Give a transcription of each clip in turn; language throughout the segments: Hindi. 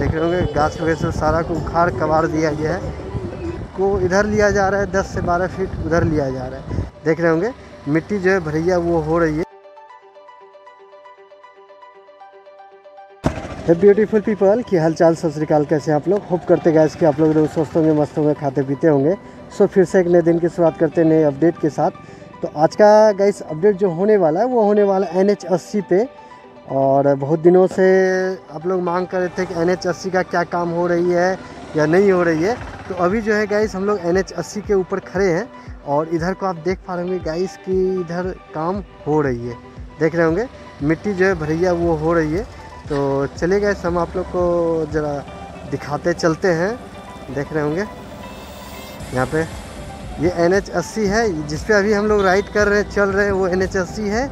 देख रहे होंगे, गाछ वगैरह से सारा को उखाड़, कबाड़ दिया गया है। को इधर लिया जा रहा है 10 से 12 फीट उधर लिया जा रहा है। देख रहे होंगे, मिट्टी जो है, भरैया, वो हो रही है। ब्यूटीफुल पीपल की हालचाल, सत श्रीकाल कैसे आप लोग? होप करते गैस कि आप लोग रोज स्वस्थ होंगे, मस्त होंगे, खाते पीते होंगे। सो फिर से एक नए दिन की शुरुआत करते हैं, नए अपडेट के साथ। तो आज का गैस अपडेट जो होने वाला है, वो होने वाला है एन एच अस्सी पे। और बहुत दिनों से आप लोग मांग कर रहे थे कि एन एच का क्या काम हो रही है या नहीं हो रही है। तो अभी जो है गाइस हम लोग एन एच के ऊपर खड़े हैं और इधर को आप देख पा रहे होंगे गाइस की इधर काम हो रही है। देख रहे होंगे, मिट्टी जो है भरैया वो हो रही है। तो चले गए हम आप लोग को ज़रा दिखाते चलते हैं। देख रहे होंगे, यहाँ पे। ये एन एच अस्सी है, जिस पे अभी हम लोग राइड कर रहे हैं, चल रहे हैं, वो एन एच अस्सी है।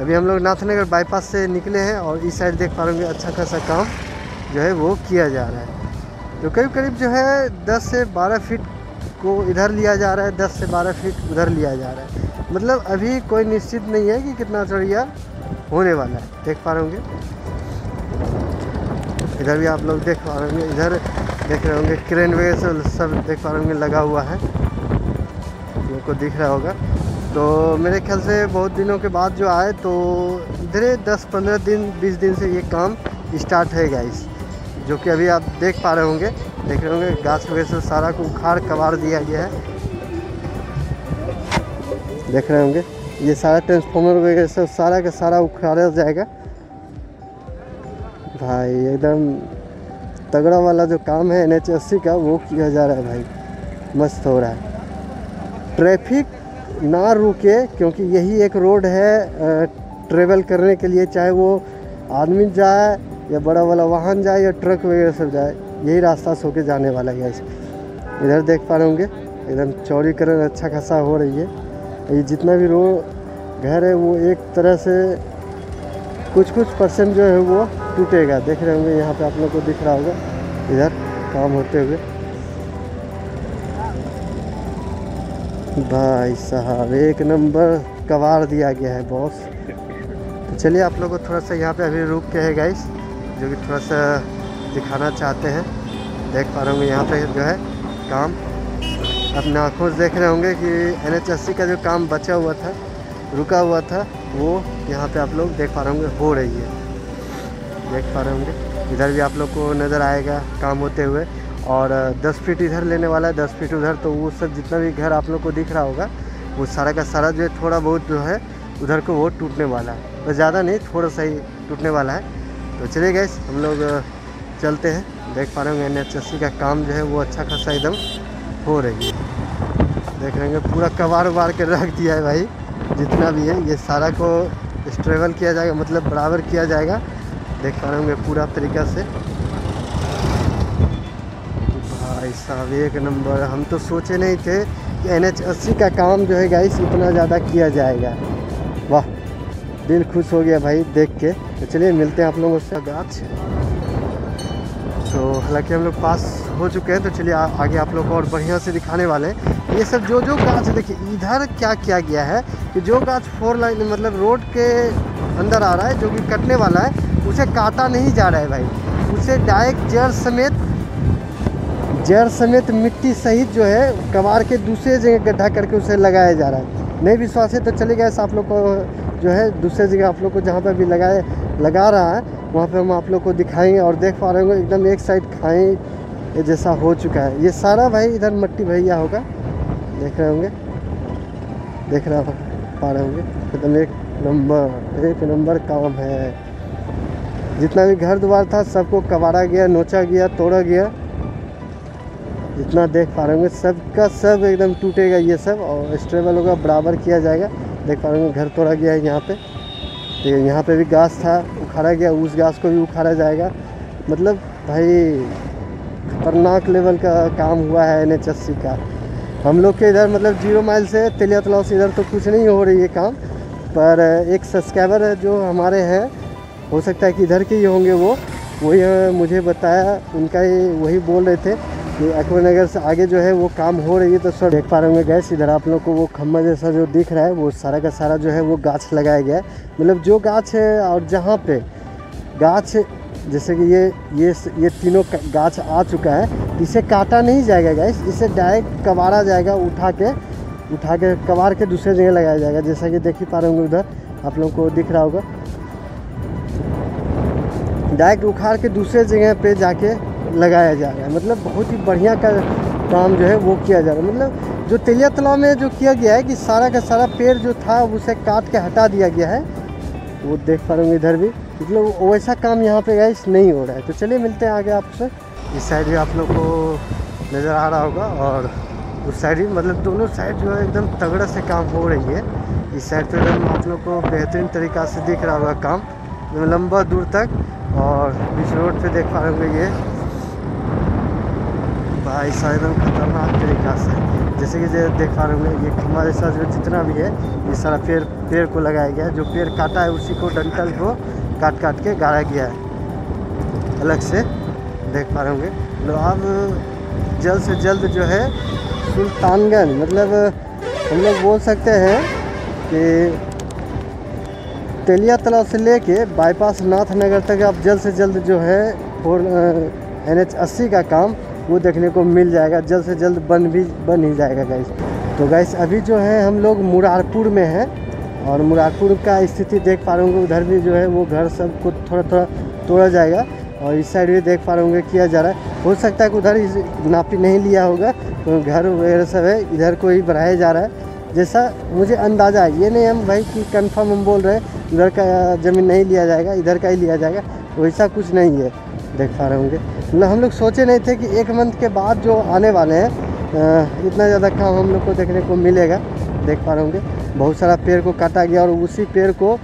अभी हम लोग नाथनगर बाईपास से निकले हैं और इस साइड देख पा रहे अच्छा खासा काम जो है वो किया जा रहा है। तो करीब करीब जो है 10 से 12 फीट को इधर लिया जा रहा है 10 से 12 फीट उधर लिया जा रहा है। मतलब अभी कोई निश्चित नहीं है कि कितना चढ़िया होने वाला है, देख पा रहे होंगे। इधर भी आप लोग देख पा रहे होंगे, इधर देख रहे होंगे क्रेन वगैरह सब देख पा रहे होंगे, लगा हुआ है। लोग को दिख रहा होगा। तो मेरे ख्याल से बहुत दिनों के बाद जो आए तो इधर दस पंद्रह दिन, बीस दिन से ये काम स्टार्ट है गाइस जो कि अभी आप देख पा रहे होंगे। देख रहे होंगे, गाछ वगैरह से सारा को उखाड़, कबाड़ दिया गया है। देख रहे होंगे, ये सारा ट्रांसफॉर्मर वगैरह सब सारा का सारा उखाड़ा जाएगा। भाई, एकदम तगड़ा वाला जो काम है एन का, वो किया जा रहा है, भाई। मस्त हो रहा है। ट्रैफ़िक ना रुके, क्योंकि यही एक रोड है ट्रेवल करने के लिए, चाहे वो आदमी जाए या बड़ा वाला वाहन जाए या ट्रक वगैरह सब जाए, यही रास्ता सो के जाने वाला है इधर देख पा रहे होंगे एकदम चौड़ीकरण अच्छा खासा हो रही है। ये जितना भी रोड घर है, वो एक तरह से कुछ कुछ परसेंट जो है वो टूटेगा। देख रहे होंगे, यहाँ पे आप लोग को दिख रहा होगा। इधर काम होते हुए। भाई साहब, एक नंबर कबाड़ दिया गया है बॉस तो चलिए आप लोग को थोड़ा सा यहाँ पे अभी रुक के है गाइस जो कि थोड़ा सा दिखाना चाहते हैं। देख पा रहे होंगे यहाँ पे जो है काम। अपने आँखों से देख रहे होंगे कि एन का जो काम बचा हुआ था, रुका हुआ था, वो यहाँ पे आप लोग देख पा रहे होंगे, हो रही है। देख पा रहे होंगे। इधर भी आप लोग को नज़र आएगा काम होते हुए। और 10 फीट इधर लेने वाला है 10 फीट उधर तो वो सब जितना भी घर आप लोग को दिख रहा होगा, वो सारा का सारा जो है थोड़ा बहुत जो है, उधर को वो टूटने वाला है। बस ज़्यादा नहीं, थोड़ा सा ही टूटने वाला है। तो चलिए गए हम लोग चलते हैं। देख पा रहे होंगे एन का काम जो है, वो अच्छा खासा एकदम हो रही है। देख रहे पूरा कबाड़ उबाड़ कर रख दिया है भाई, जितना भी है, ये सारा को स्ट्रेवल किया जाएगा मतलब बराबर किया जाएगा। देख पा रहे होंगे पूरा तरीका से। भाई साहब, एक नंबर। हम तो सोचे नहीं थे कि एन एच का काम जो है गाइस इतना ज़्यादा किया जाएगा। वाह, दिल खुश हो गया भाई देख के। तो चलिए, मिलते हैं आप लोगों से गाछ तो हालाँकि हम लोग पास हो चुके हैं तो चलिए आगे आप लोग को और बढ़िया से दिखाने वाले हैं। ये सब जो जो गाछ, देखिए, इधर क्या किया गया है कि जो गाछ फोर लाइन मतलब रोड के अंदर आ रहा है, जो कि कटने वाला है, उसे काटा नहीं जा रहा है भाई। उसे डायरेक्ट जड़ समेत जड़ समेत मिट्टी सहित जो है कबाड़ के दूसरे जगह गड्ढा करके उसे लगाया जा रहा है। नहीं विश्वास है तो चले गए आप लोग को, जो है, दूसरे जगह आप लोग को जहाँ पर भी लगाए, लगा रहा है, वहाँ पे हम आप लोग को दिखाएँगे और देख पा रहे होंगे, एकदम एक साइड खाएँ जैसा हो चुका है। ये सारा भाई, इधर मट्टी भैया होगा, देख रहे होंगे, देख रहा पा रहे होंगे, एकदम एक नंबर एक नंबर काम है। जितना भी घर द्वार था, सबको कबाड़ा गया, नोचा गया, तोड़ा गया जितना देख पा रहे होंगे सबका सब एकदम टूटेगा ये सब और स्ट्रेबल होगा, बराबर किया जाएगा। देख पा रहे होंगे, घर तोड़ा गया है यहाँ पे। तो यहाँ पे भी घास था, उखाड़ा गया, उस घास को भी उखाड़ा जाएगा। मतलब भाई, खतरनाक लेवल का काम हुआ है एन का। हम लोग के इधर मतलब ज़ीरो माइल से तेलिया तलाव से इधर तो कुछ नहीं हो रही है काम, पर एक सब्सक्राइबर जो हमारे हैं, हो सकता है कि इधर के ही होंगे वो। वही मुझे बताया, उनका ही वही बोल रहे थे कि अकबर नगर से आगे जो है वो काम हो रही है तो सर देख पा रहे होंगे गैस इधर आप लोग को वो खंभा जैसा जो दिख रहा है, वो सारा का सारा जो है वो गाछ लगाया गया है। मतलब जो गाछ है और जहाँ पे गाछ, जैसे कि ये ये ये तीनों गाछ आ चुका है, इसे काटा नहीं जाएगा गैस इसे डायरेक्ट कबाड़ा जाएगा, उठा के उठा के कबाड़ के दूसरे जगह लगाया जाएगा। जैसा कि देख ही पा रहे होंगे उधर, आप लोगों को दिख रहा होगा। डायरेक्ट उखाड़ के दूसरे जगह पे जाके लगाया जा रहा है। मतलब बहुत ही बढ़िया का काम जो है वो किया जा रहा है। मतलब जो तेलिया तालाब में जो किया गया है कि सारा का सारा पेड़ जो था उसे काट के हटा दिया गया है। वो देख पा रहे इधर भी। मतलब वैसा काम यहाँ पे गैस नहीं हो रहा है। तो चलिए मिलते हैं आगे आपसे। इस साइड भी आप लोग को नज़र आ रहा होगा और उस साइड भी मतलब दोनों साइड जो है एकदम तगड़ा से काम हो रही है। इस साइड तो एकदम आप लोग को बेहतरीन तरीक़ा से दिख रहा होगा काम। लंबा दूर तक और बीच रोड पे देख पा रहे होंगे ये। साहब एकदम खतरनाक तरीक़ा से। जैसे कि देख पा रहे होंगे, ये खम्बा जैसा जो जितना भी है, ये सारा पेड़ पेड़ को लगाया गया है। जो पेड़ काटा है, उसी को डंटल को काट काट के गाड़ा गया है। अलग से देख पा रहे होंगे। मतलब अब जल्द से जल्द जो है, सुल्तानगंज मतलब हम लोग बोल सकते हैं कि तेलिया तालाब से लेके बाईपास नाथनगर तक अब जल्द से जल्द जो है फोर एन एच अस्सी का काम वो देखने को मिल जाएगा, जल्द से जल्द बन भी, बन ही जाएगा गैस तो गैस अभी जो है हम लोग मुरारपुर में हैं और मुरारपुर का स्थिति देख पा रहे होंगे, उधर भी जो है वो घर सबको थोड़ा थोड़ा तोड़ा जाएगा और इस साइड भी देख पा रहे होंगे किया जा रहा है। हो सकता है कि उधर नापी नहीं लिया होगा तो घर वगैरह सब है, इधर को ही बढ़ाया जा रहा है। जैसा मुझे अंदाज़ा है, ये नहीं हम भाई कि कंफर्म हम बोल रहे हैं, उधर का ज़मीन नहीं लिया जाएगा, इधर का ही लिया जाएगा, वैसा कुछ नहीं है। देख पा रहे होंगे। मतलब हम लोग सोचे नहीं थे कि एक मंथ के बाद जो आने वाले हैं इतना ज़्यादा काम हम लोग को देखने को मिलेगा। देख पा रहे होंगे। बहुत सारा पेड़ को काटा गया और उसी पेड़ को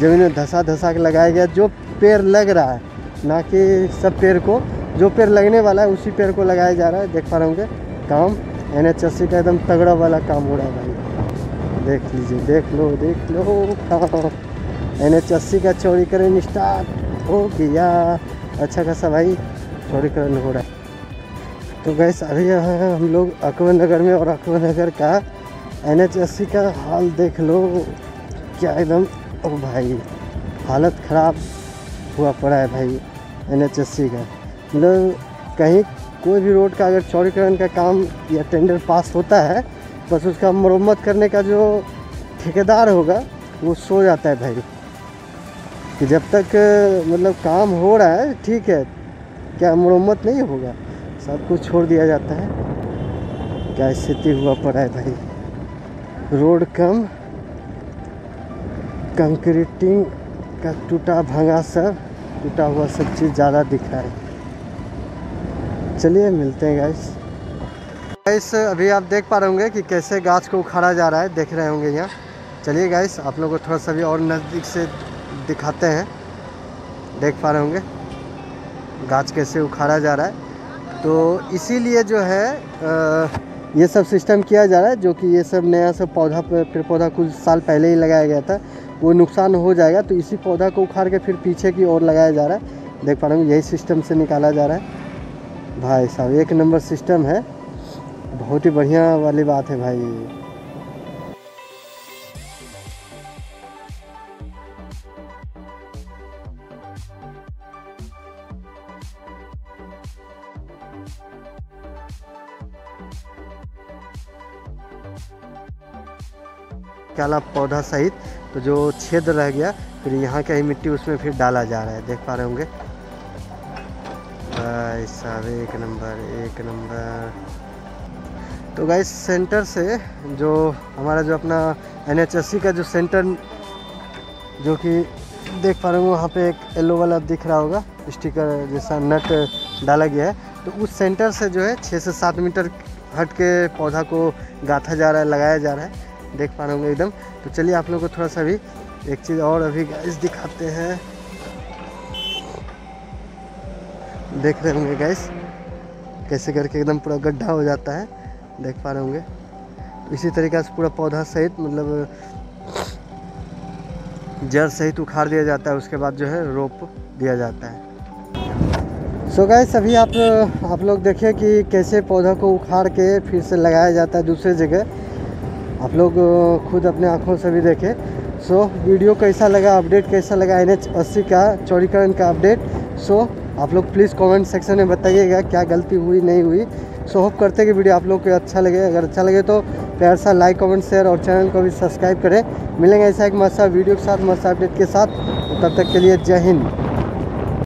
ज़मीन में धसा धसा के लगाया गया। जो पेड़ लग रहा है, ना कि सब पेड़ को, जो पेड़ लगने वाला है, उसी पेड़ को लगाया जा रहा है। देख पा रहे होंगे। काम एन एच अस्सी का एकदम तगड़ा वाला काम हो रहा है भाई। देख लीजिए, देख लो देख लो। काम एन एच अस्सी का चौड़ीकरण स्टार्ट। हो गया अच्छा खासा भाई चौड़ीकरण हो रहा है तो गैस अभी हैं हम लोग अकबर नगर में और अकबर नगर का एन एच का हाल देख लो। क्या एकदम, ओ भाई, हालत ख़राब हुआ पड़ा है भाई एन एच अस्सी का। मतलब कहीं कोई भी रोड का अगर चौड़ीकरण का काम या टेंडर पास होता है, बस उसका मरम्मत करने का जो ठेकेदार होगा, वो सो जाता है भाई। कि जब तक मतलब काम हो रहा है, ठीक है, क्या मरम्मत नहीं होगा? सब कुछ छोड़ दिया जाता है। क्या स्थिति हुआ पड़ा है भाई? रोड कम, कंक्रीटिंग का टूटा भांगा सब, टूटा हुआ सब चीज़ ज़्यादा दिख रहा है। चलिए, मिलते हैं गाइस गाइस अभी आप देख पा रहे होंगे कि कैसे गाछ को उखाड़ा जा रहा है, देख रहे होंगे यहाँ। चलिए गाइस आप लोगों को थोड़ा सा भी और नज़दीक से दिखाते हैं। देख पा रहे होंगे। गाछ कैसे उखाड़ा जा रहा है। तो इसीलिए जो है अ, ये सब सिस्टम किया जा रहा है जो कि ये सब नया सब पौधा पेड़ पौधा कुछ साल पहले ही लगाया गया था। वो नुकसान हो जाएगा तो इसी पौधा को उखाड़ के फिर पीछे की ओर लगाया जा रहा है। देख पा रहे होंगे यही सिस्टम से निकाला जा रहा है। भाई साहब एक नंबर सिस्टम है। बहुत ही बढ़िया वाली बात है भाई। काला पौधा सहित तो जो छेद रह गया, फिर यहाँ का ही मिट्टी उसमें फिर डाला जा रहा है। देख पा रहे होंगे? साहब एक नंबर एक नंबर। तो गाइस, सेंटर से जो हमारा जो अपना एनएचएससी का जो सेंटर, जो कि देख पा रहे होंगे, वहाँ पे एक येलो वाला दिख रहा होगा, स्टिकर जैसा नट डाला गया है। तो उस सेंटर से जो है छः से सात मीटर हट के पौधा को गाथा जा रहा है, लगाया जा रहा है। देख पा रहे होंगे एकदम। तो चलिए आप लोगों को थोड़ा सा भी एक चीज़ और अभी गैस दिखाते हैं। देख रहे होंगे गैस कैसे करके एकदम पूरा गड्ढा हो जाता है। देख पा रहे होंगे। तो इसी तरीके से पूरा पौधा सहित मतलब जड़ सहित उखाड़ दिया जाता है, उसके बाद जो है रोप दिया जाता है। सो so गैस अभी आप आप लोग देखिए कि कैसे पौधा को उखाड़ के फिर से लगाया जाता है दूसरे जगह। आप लोग खुद अपने आँखों से भी देखें। सो वीडियो कैसा लगा अपडेट कैसा लगा एन एच अस्सी का, चौड़ीकरण का अपडेट सो आप लोग प्लीज़ कमेंट सेक्शन में बताइएगा क्या गलती हुई, नहीं हुई। सो होप करते कि वीडियो आप लोग को अच्छा लगे। अगर अच्छा लगे तो प्यार सा लाइक कमेंट शेयर और चैनल को भी सब्सक्राइब करें। मिलेंगे ऐसा एक मस्त वीडियो के साथ, मस्त अपडेट के साथ। तब तक के लिए जय हिंद।